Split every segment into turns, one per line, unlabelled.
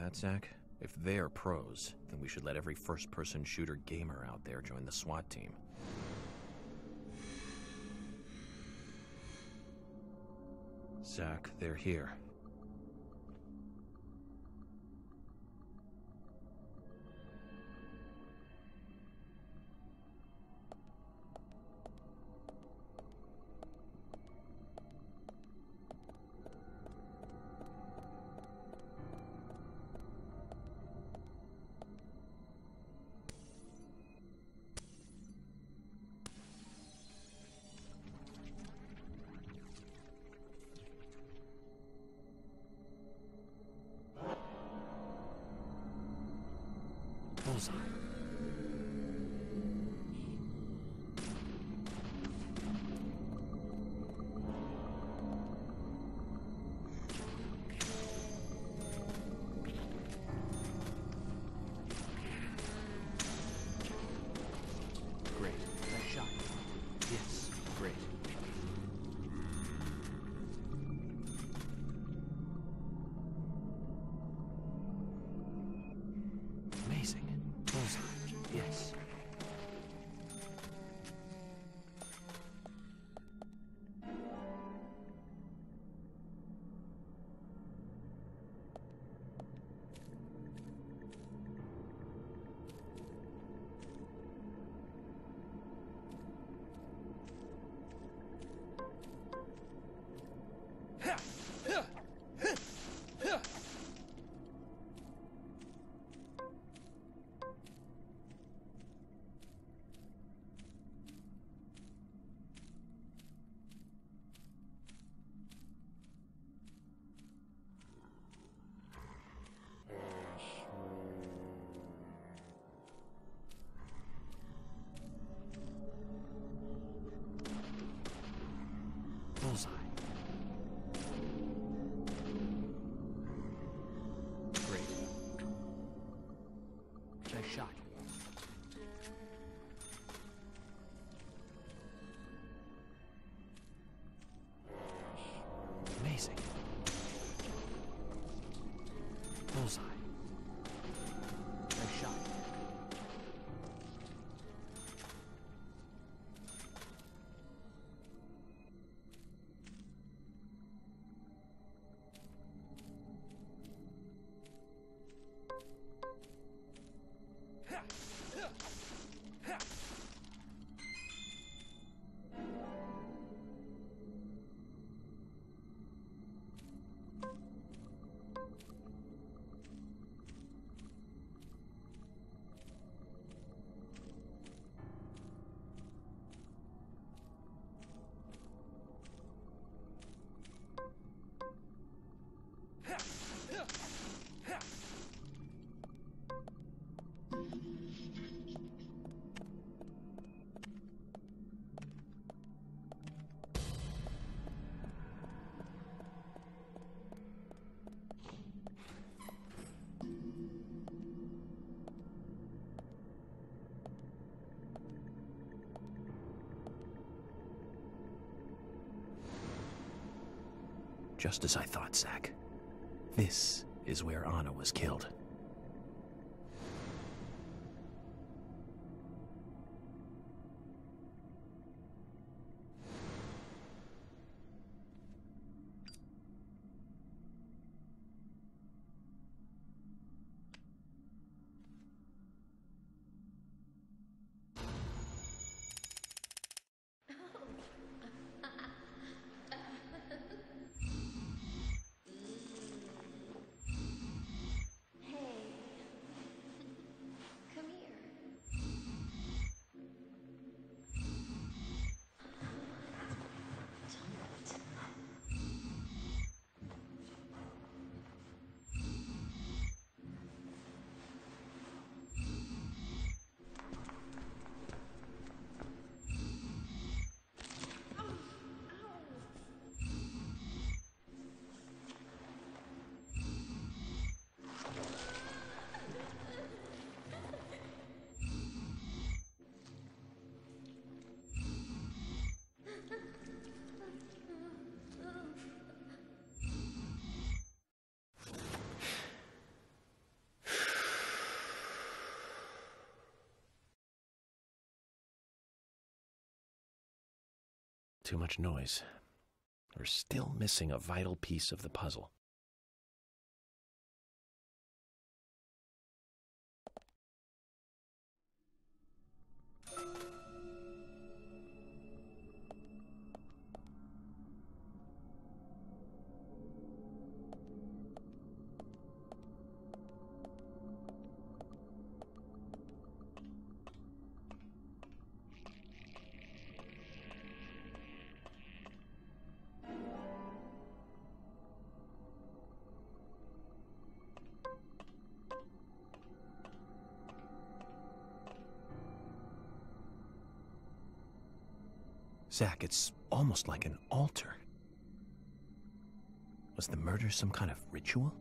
that, Zach? If they're pros, then we should let every first person shooter gamer out there join the SWAT team. Zach, they're here.
Yeah.
Just as I thought, Zach. This is where Anna was killed.
Too much noise. We're still missing a vital piece of the puzzle.
It's almost like an altar. Was the murder some kind of ritual?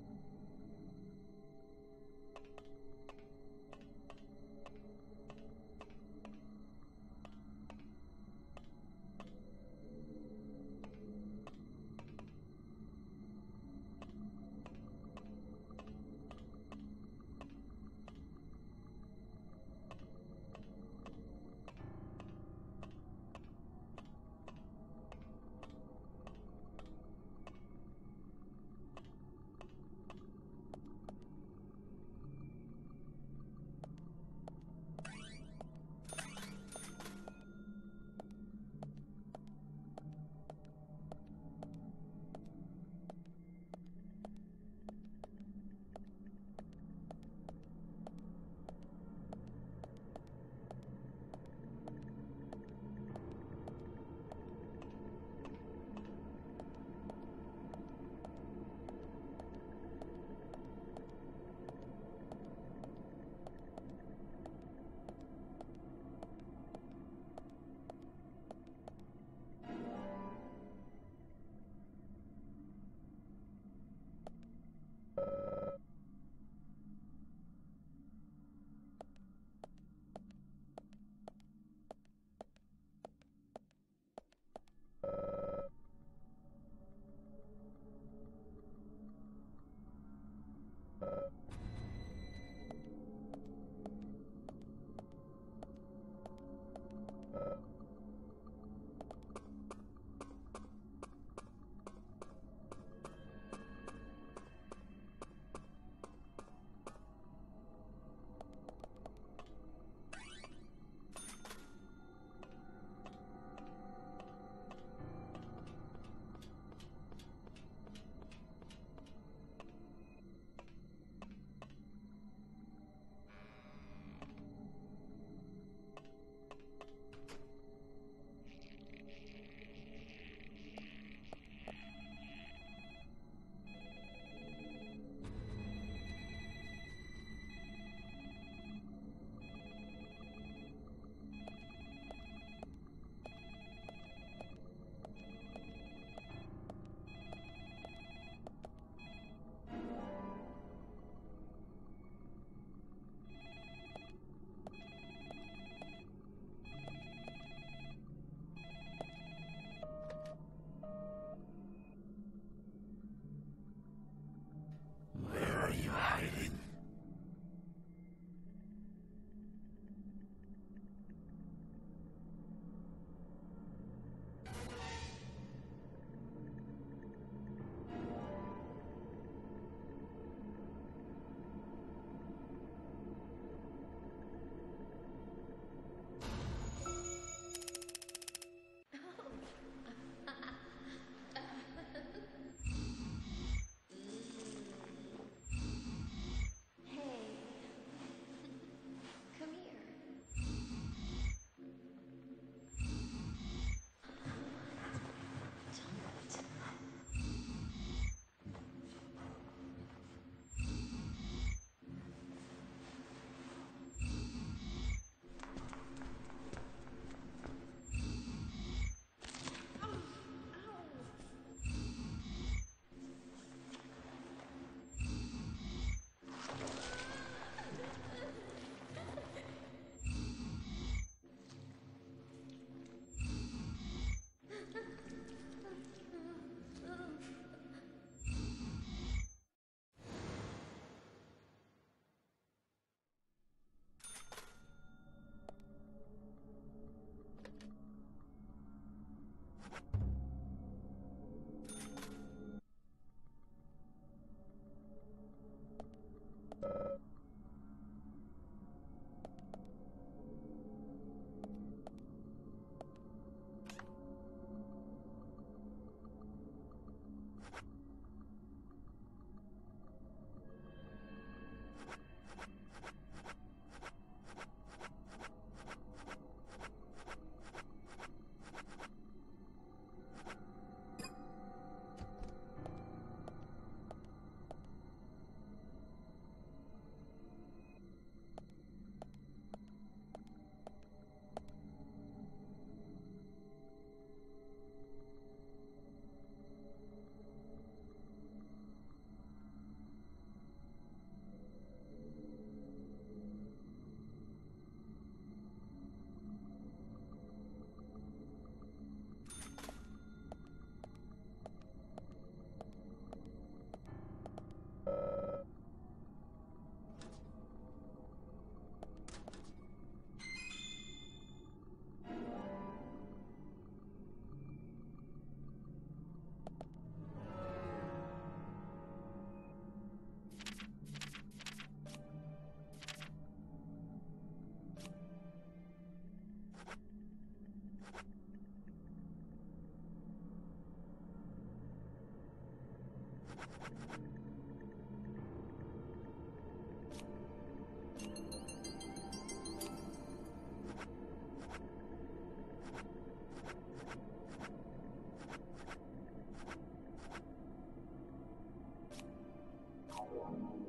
あ!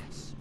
Yes.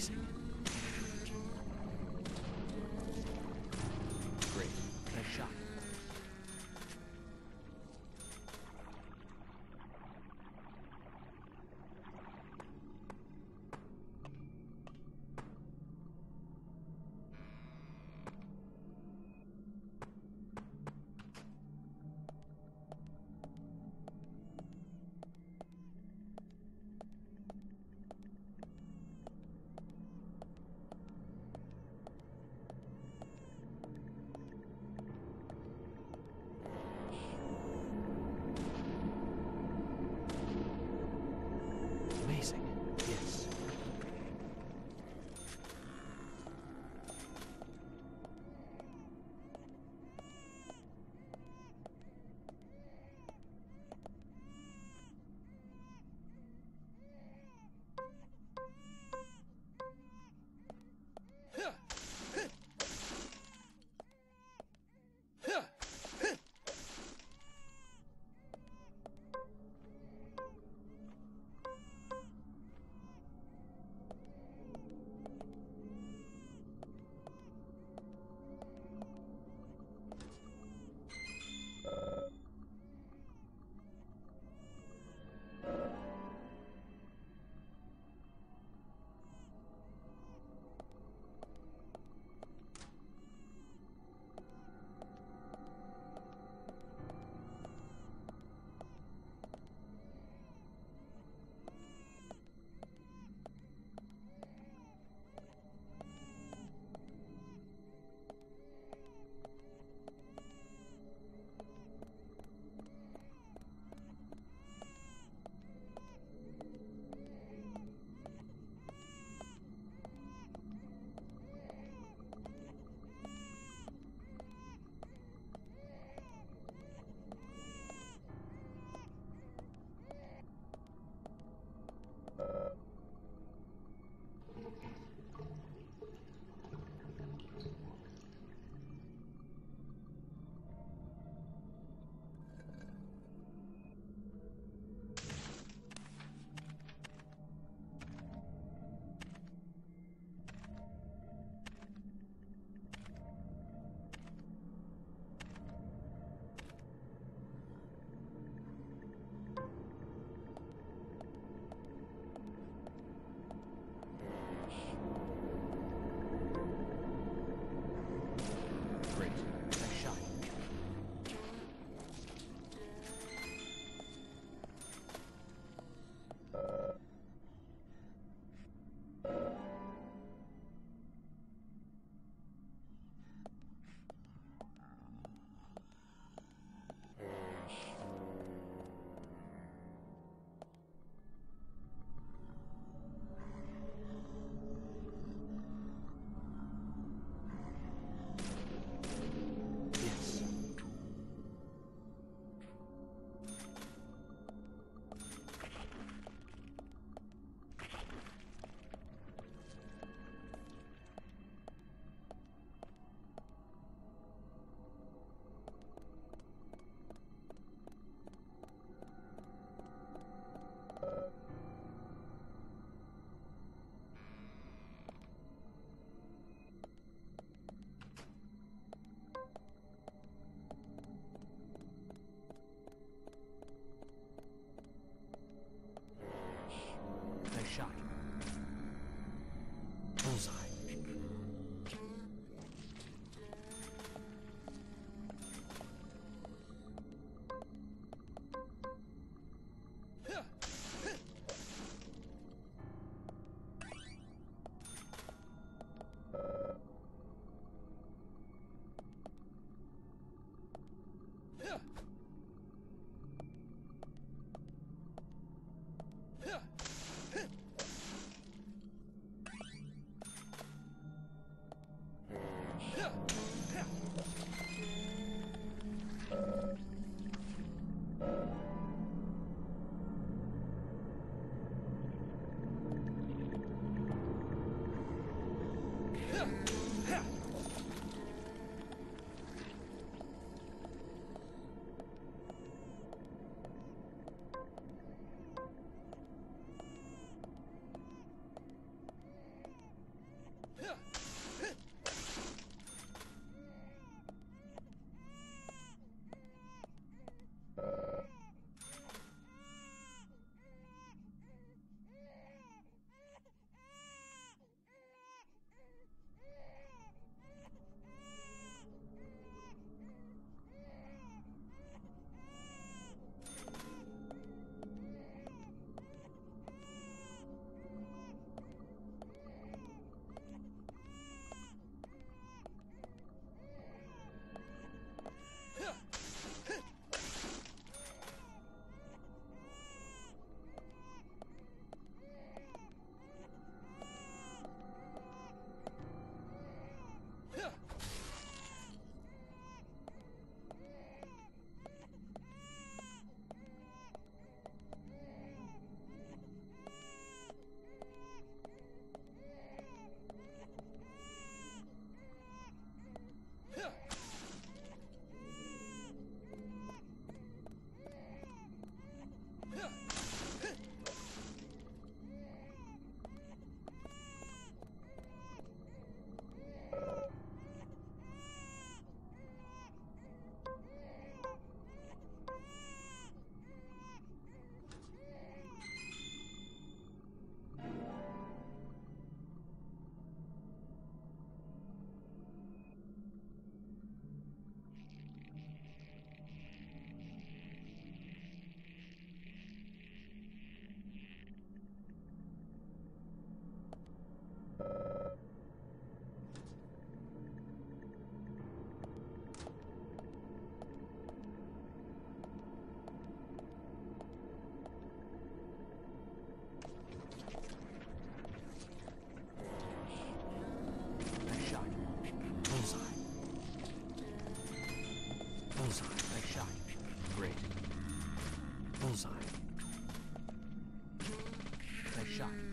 amazing. shot.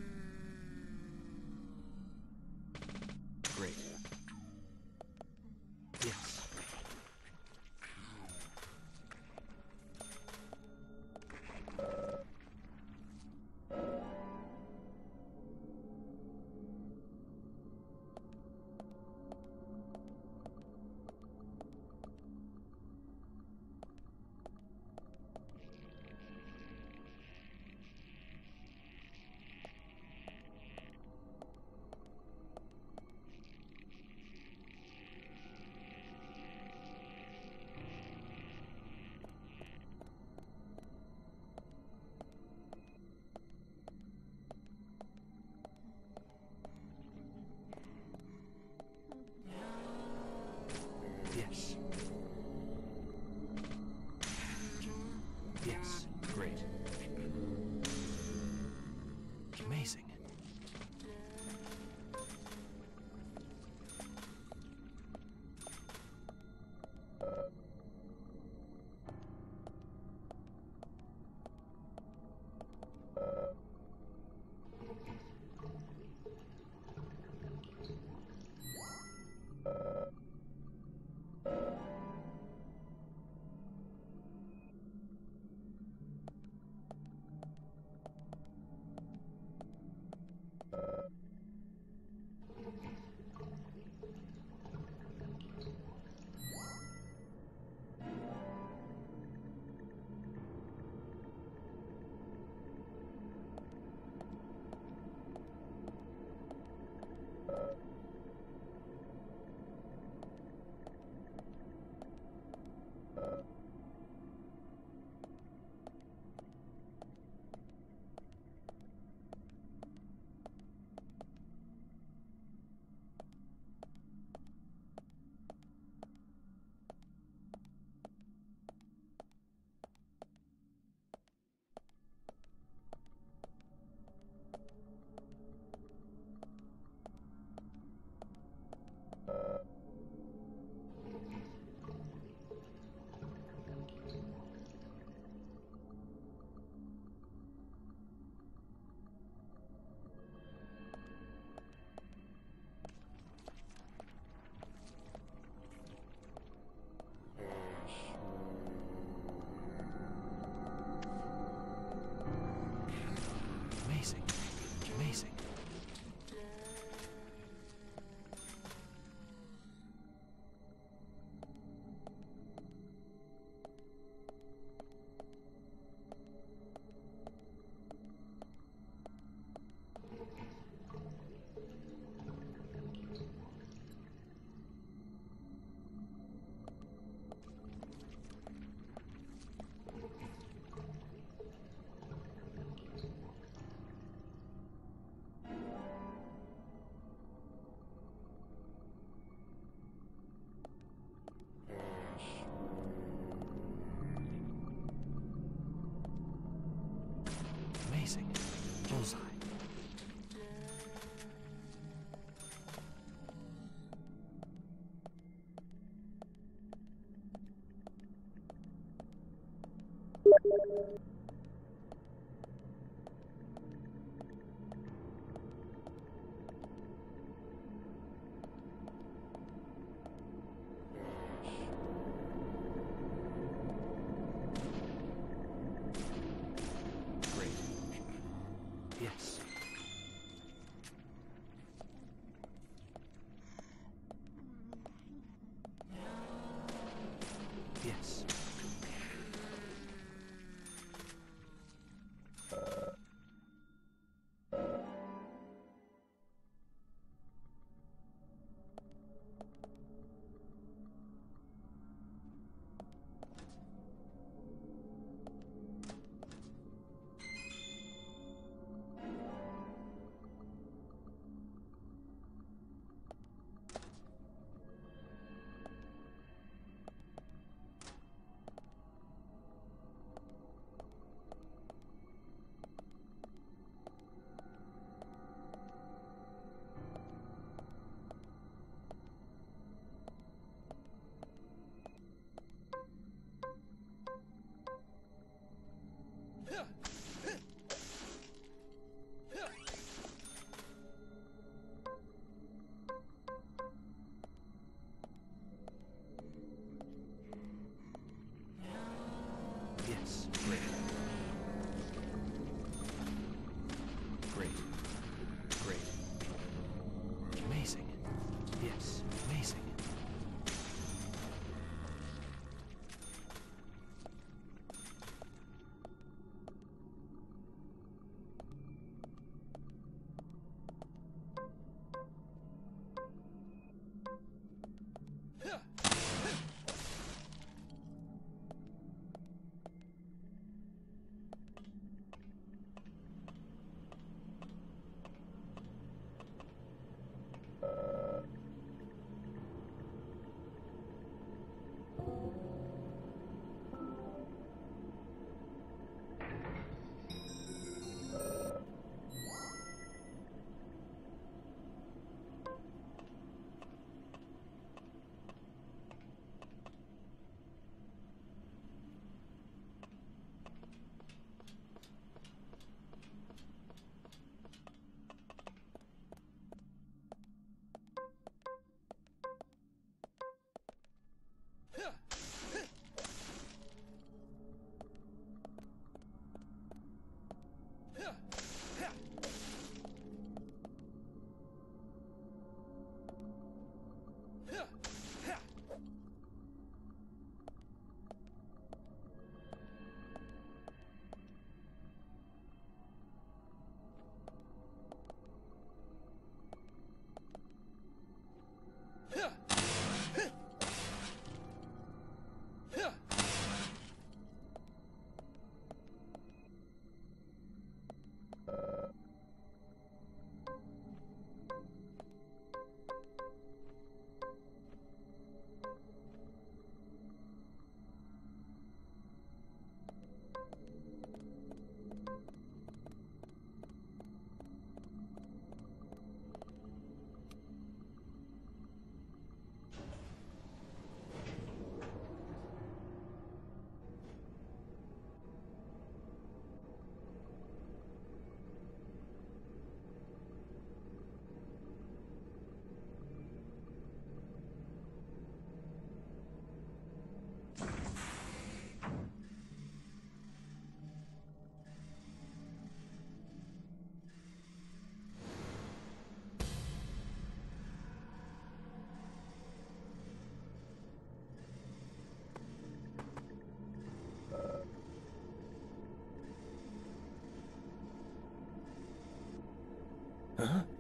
Huh?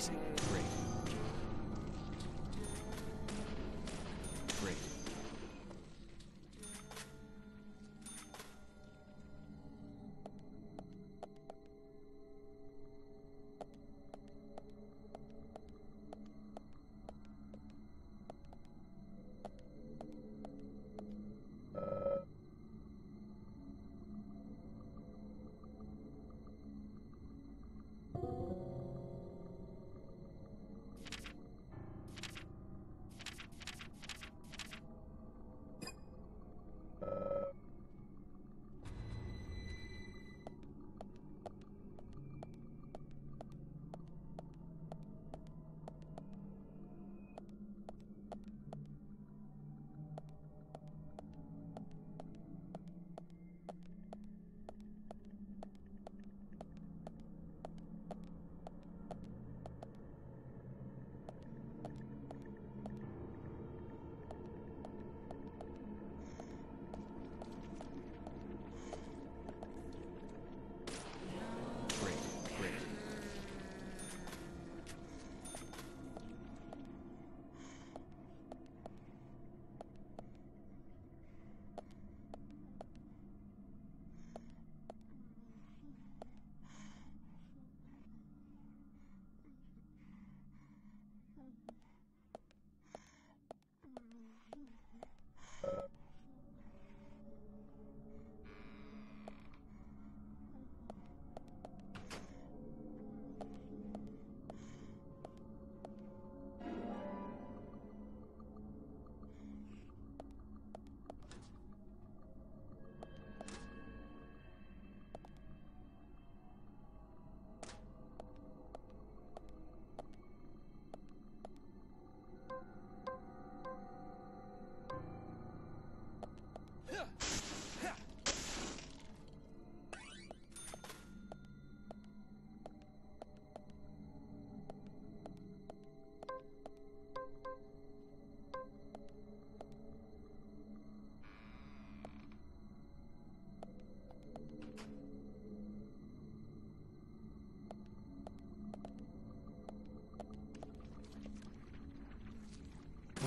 amazing
great.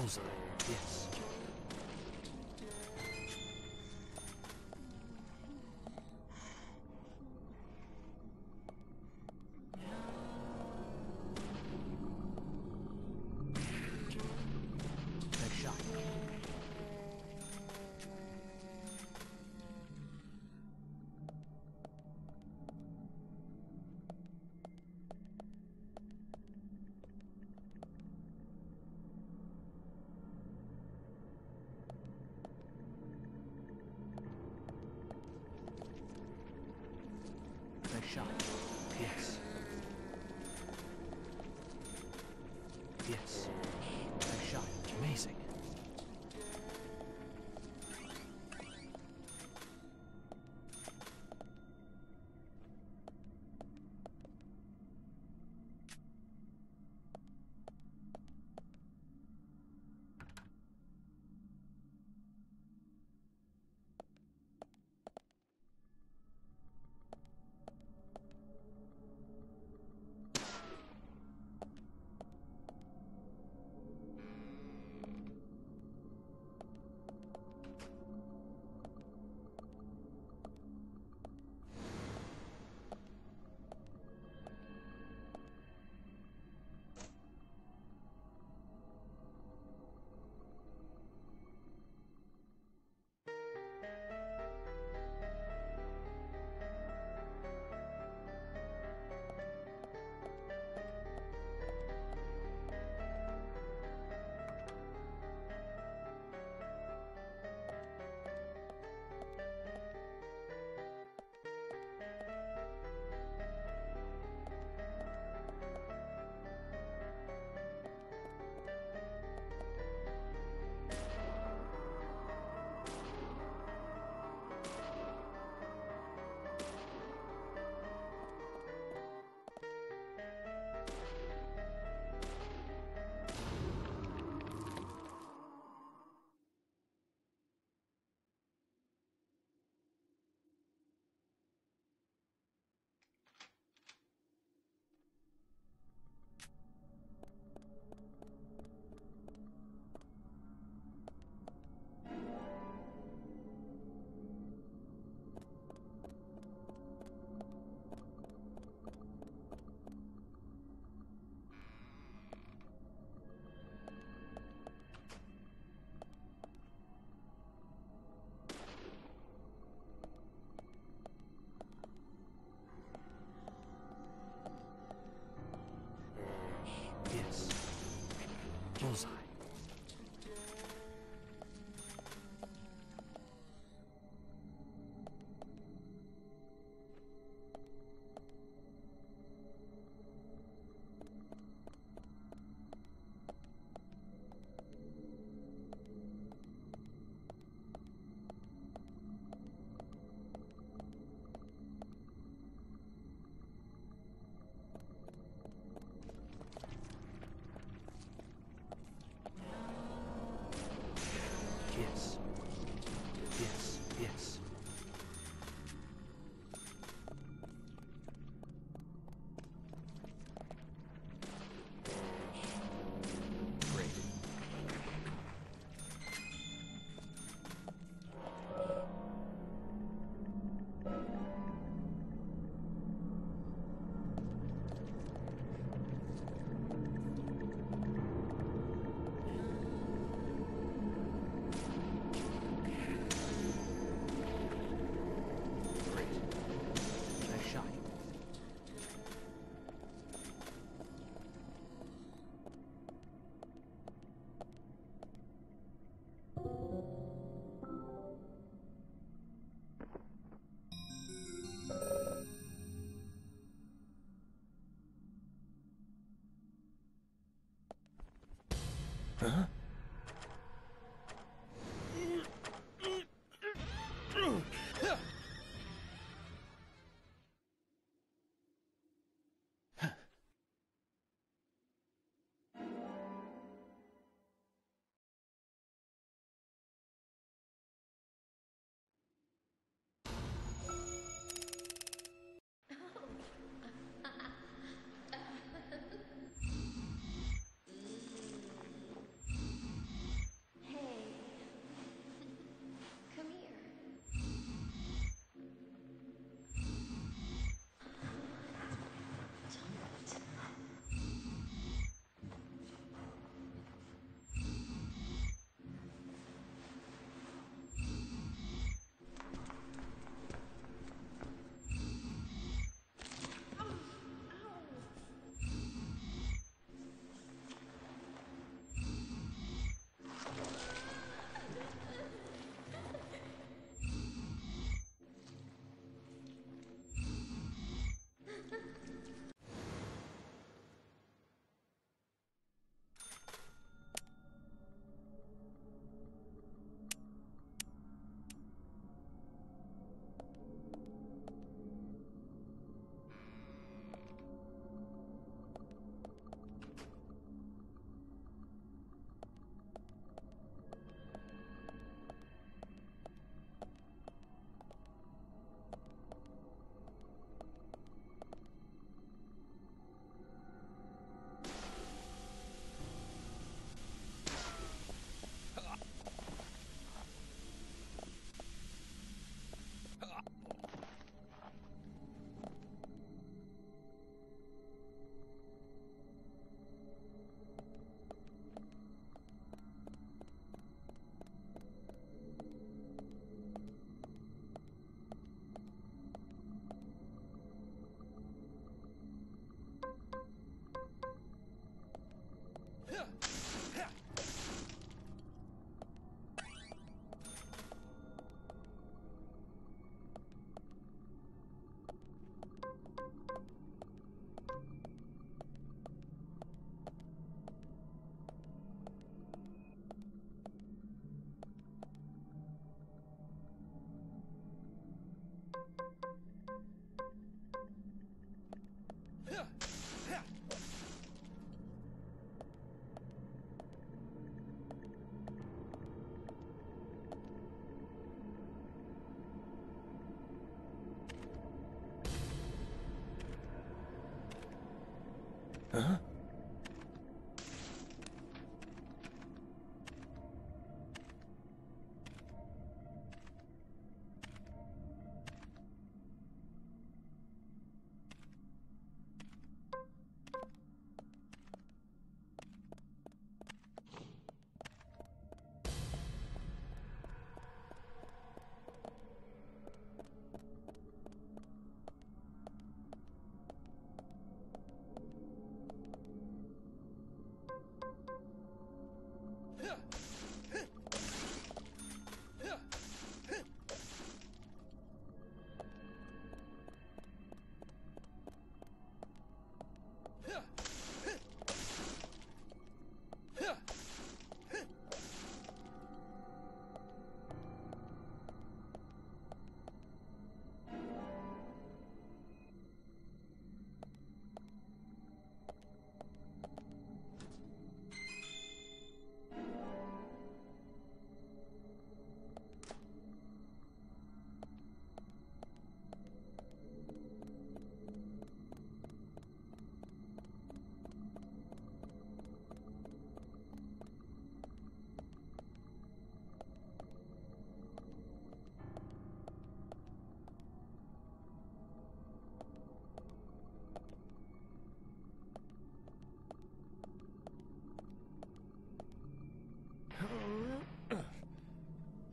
Bullseye. Yes.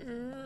Mm.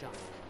Shot.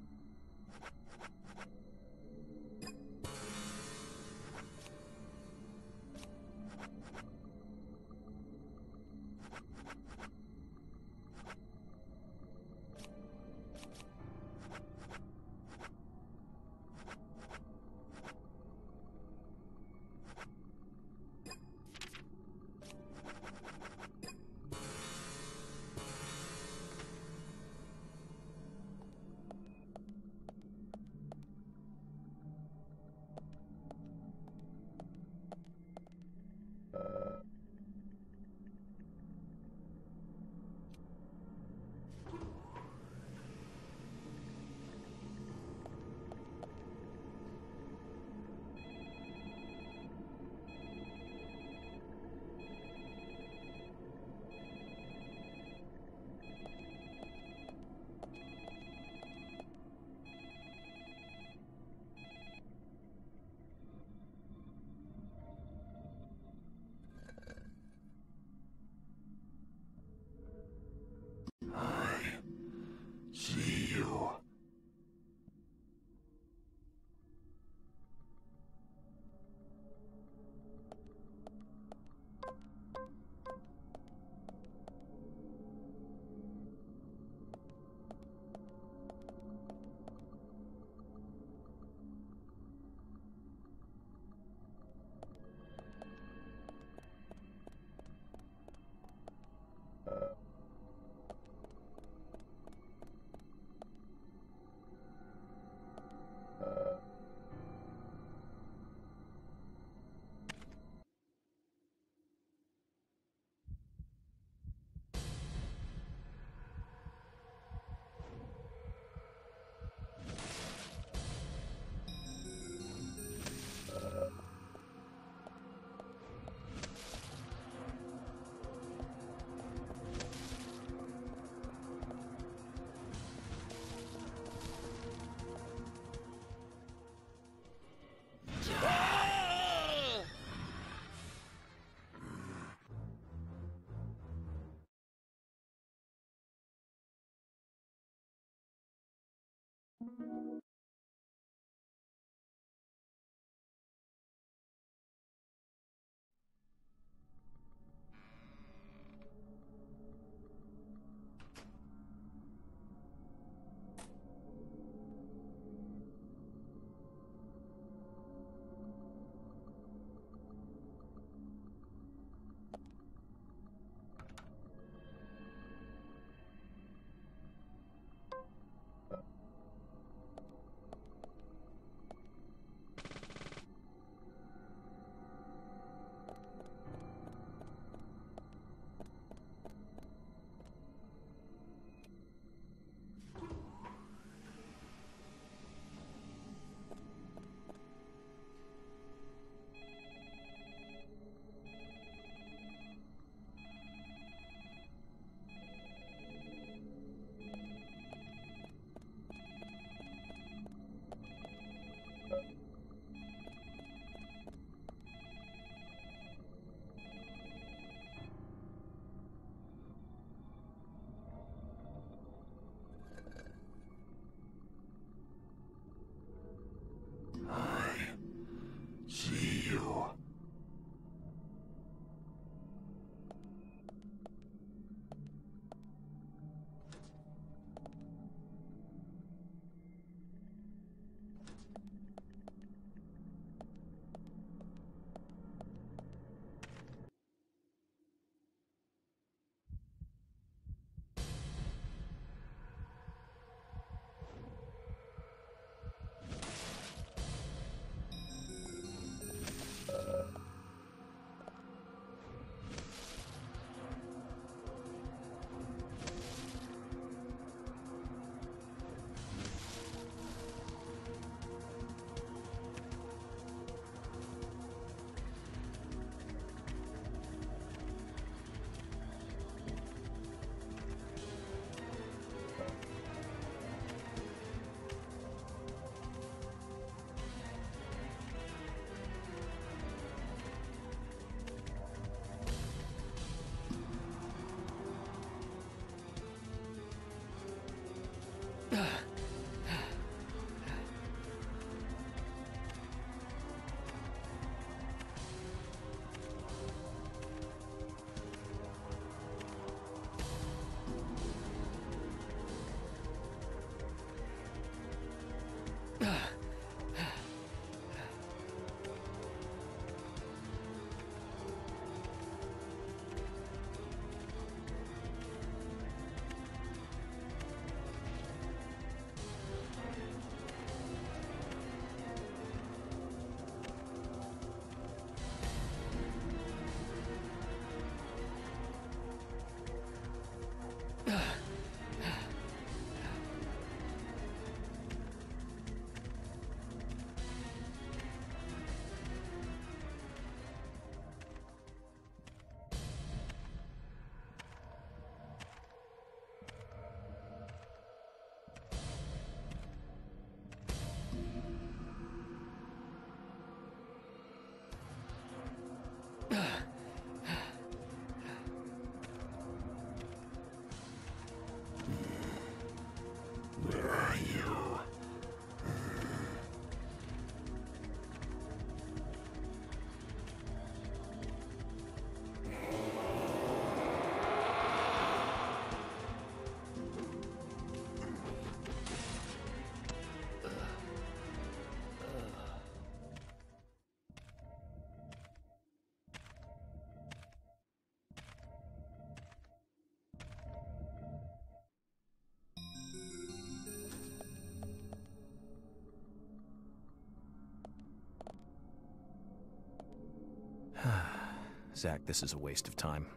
Zach, this is a waste of time.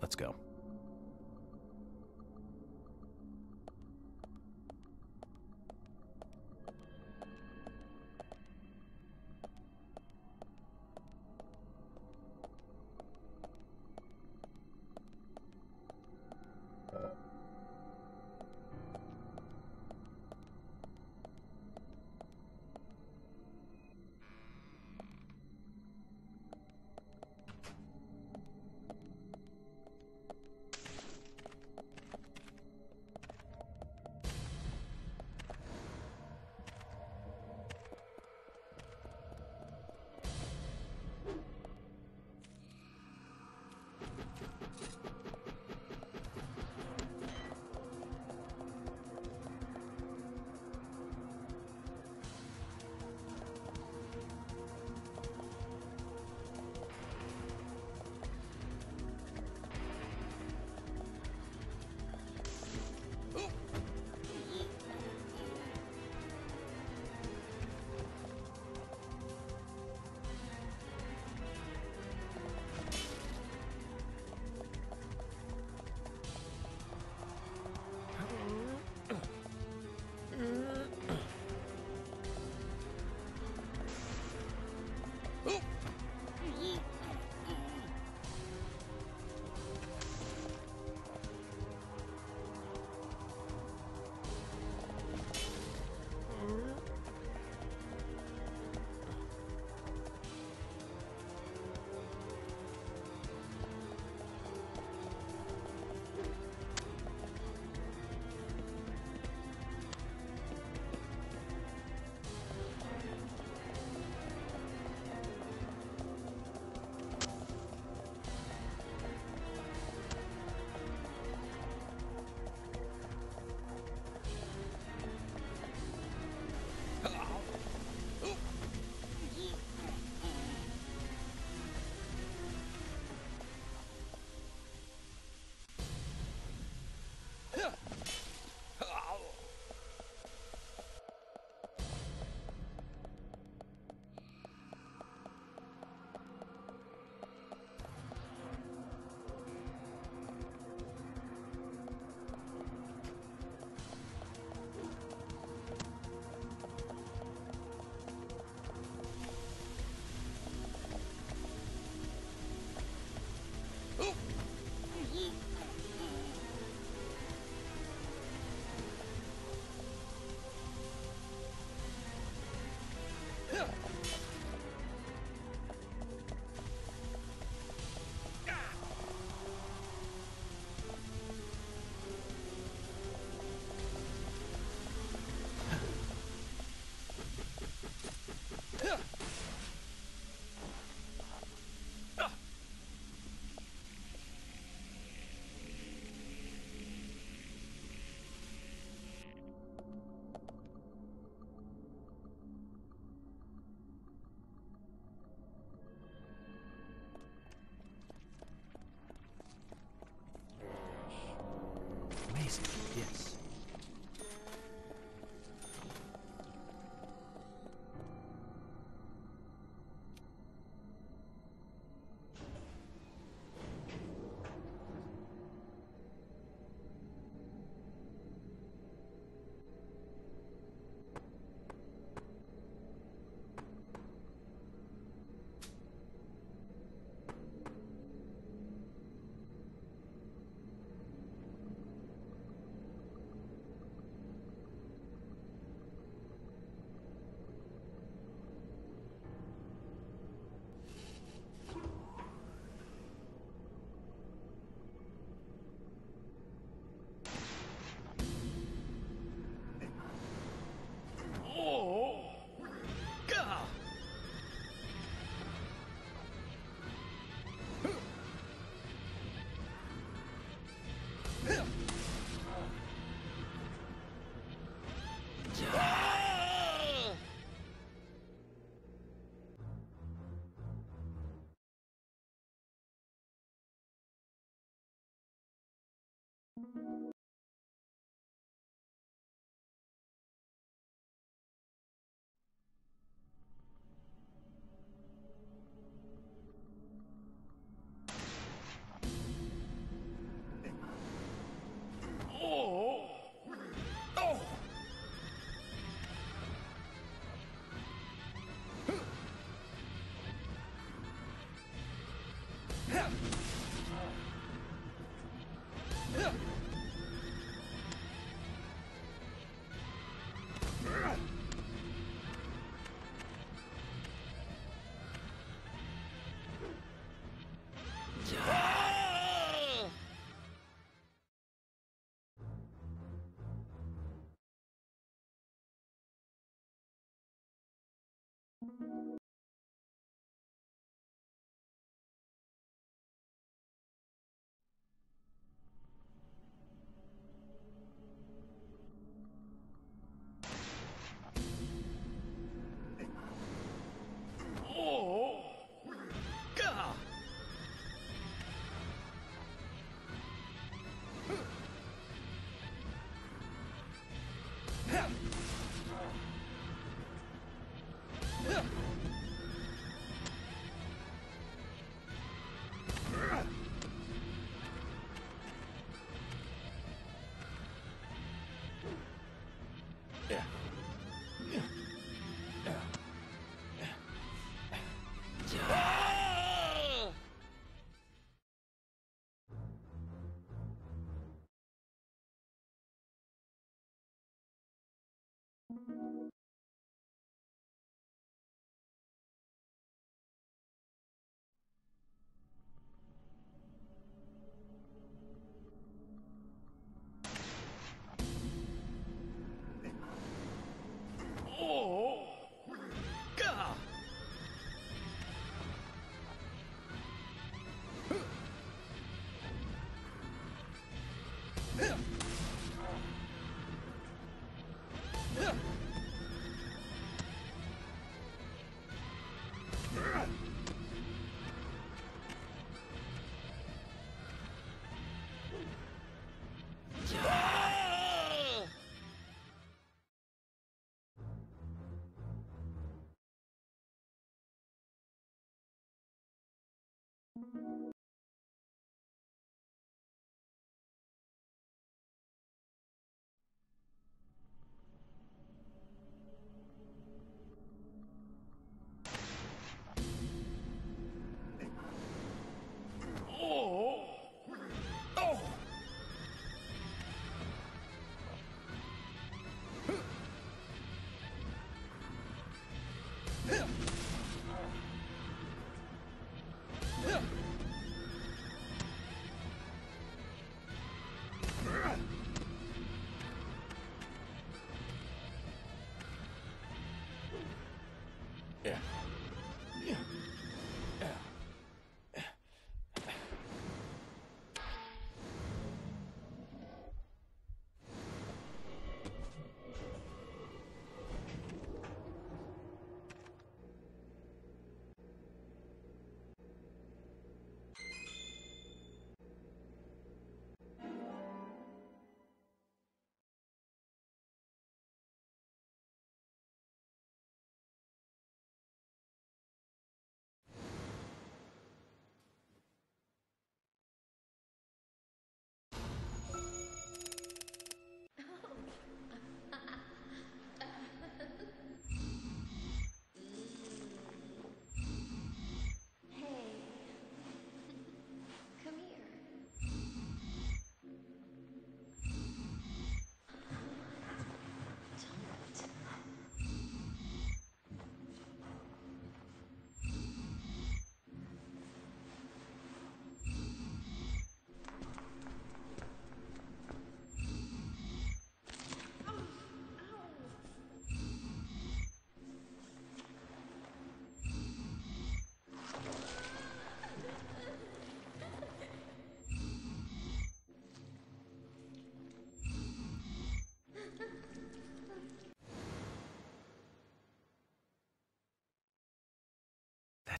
Let's go.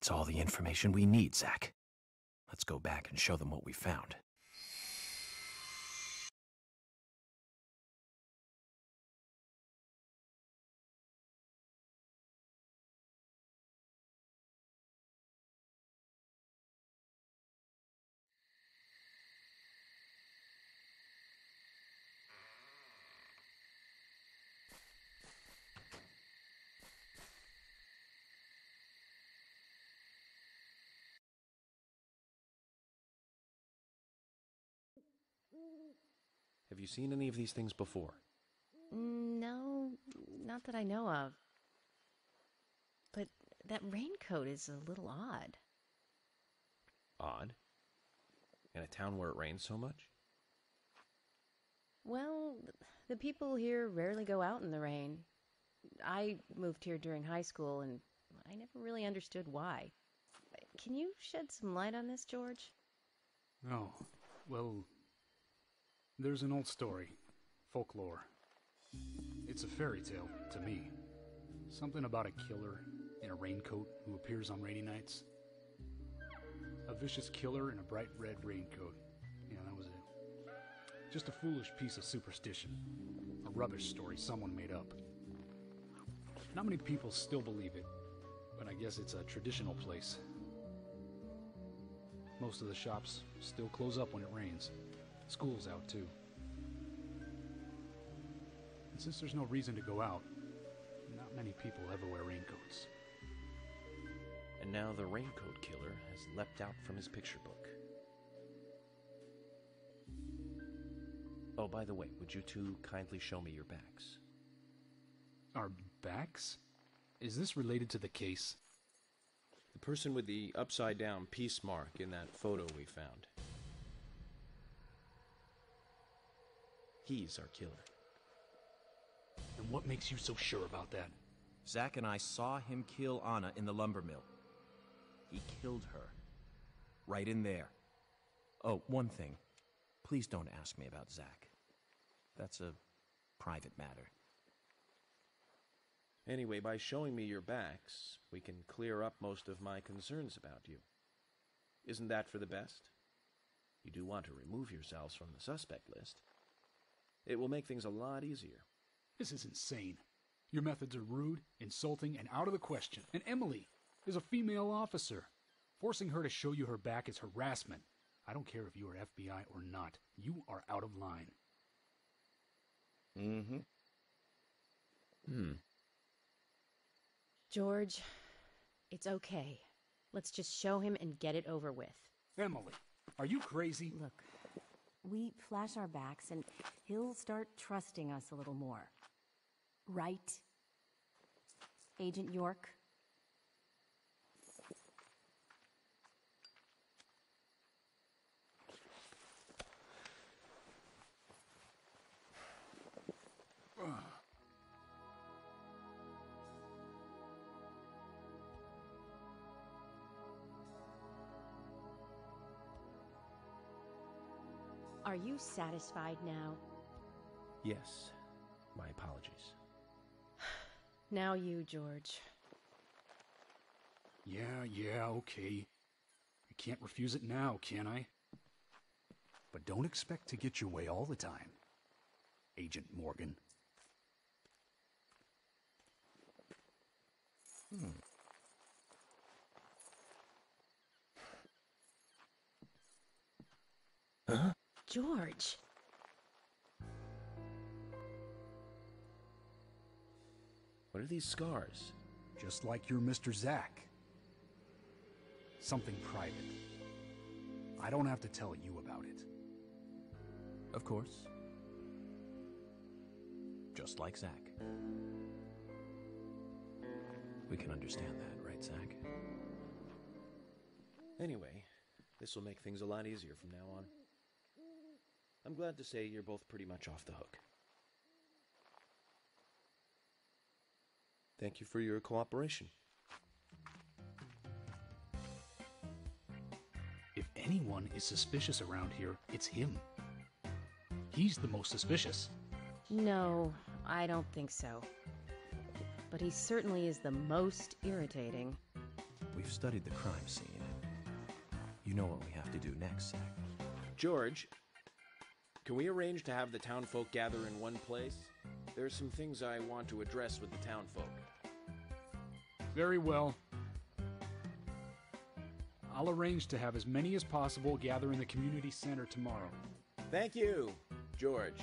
That's all the information we need, Zach. Let's go back and show them what we found.
You seen any of these things before?
No, not that I know of. But that raincoat is a little odd.
Odd. In a town where it rains so much?
Well, the people here rarely go out in the rain. I moved here during high school and I never really understood why. Can you shed some light on this, George?
No. well, there's an old story, folklore. It's a fairy tale to me. Something about a killer in a raincoat who appears on rainy nights. A vicious killer in a bright red raincoat. Yeah, that was it. Just a foolish piece of superstition. A rubbish story someone made up. Not many people still believe it, but I guess it's a traditional place. Most of the shops still close up when it rains. School's out too. And since there's no reason to go out, not many people ever wear raincoats.
And now the raincoat killer has leapt out from his picture book. Oh, by the way, would you two kindly show me your backs?
Our backs? Is this related to the case?
The person with the upside down peace mark in that photo we found. He's our killer.
And what makes you so sure about that?
Zach and I saw him kill Anna in the lumber mill. He killed her. Right in there. Oh, one thing. Please don't ask me about Zach. That's a private matter.
Anyway, by showing me your backs, we can clear up most of my concerns about you. Isn't that for the best? You do want to remove yourselves from the suspect list. It will make things a lot easier.
This is insane. Your methods are rude, insulting, and out of the question. And Emily is a female officer. Forcing her to show you her back is harassment. I don't care if you are FBI or not. You are out of line.
Mm-hmm.
Hmm.
George, it's okay. Let's just show him and get it over with.
Emily, are you crazy?
Look, we flash our backs and he'll start trusting us a little more. Right? Agent York?
Are you satisfied now?
Yes. My apologies.
Now you, George.
Yeah, yeah, okay. I can't refuse it now, can I? But don't expect to get your way all the time, Agent Morgan. Hmm.
George.
What are these scars?
Just like your Mr. Zach. Something private. I don't have to tell you about it.
Of course. Just like Zach. We can understand that, right, Zach?
Anyway, this will make things a lot easier from now on. I'm glad to say you're both pretty much off the hook. Thank you for your cooperation.
If anyone is suspicious around here, it's him. He's the most suspicious.
No, I don't think so. But he certainly is the most irritating.
We've studied the crime scene. You know what we have to do next, Zach.
George, can we arrange to have the townfolk gather in one place? There are some things I want to address with the townfolk.
Very well. I'll arrange to have as many as possible gather in the community center tomorrow.
Thank you, George.